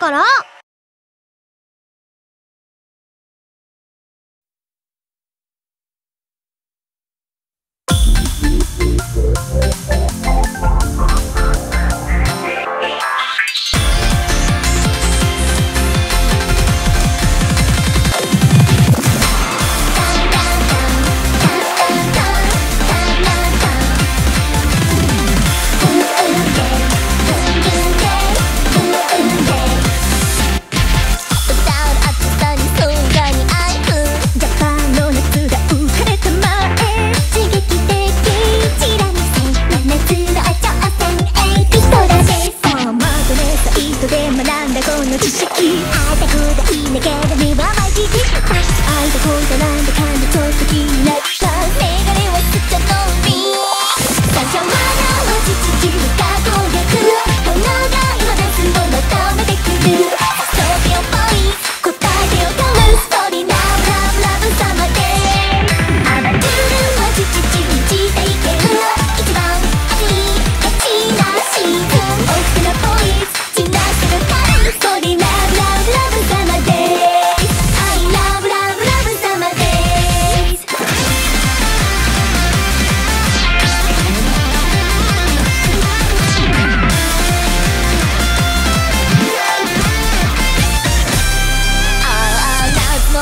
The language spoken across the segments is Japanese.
から。遠い時になる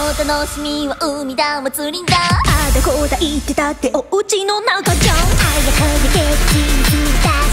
楽しみは海だ祭りだ。あだこうだ？言ってたってお家の中じゃん。あやかでケチに出した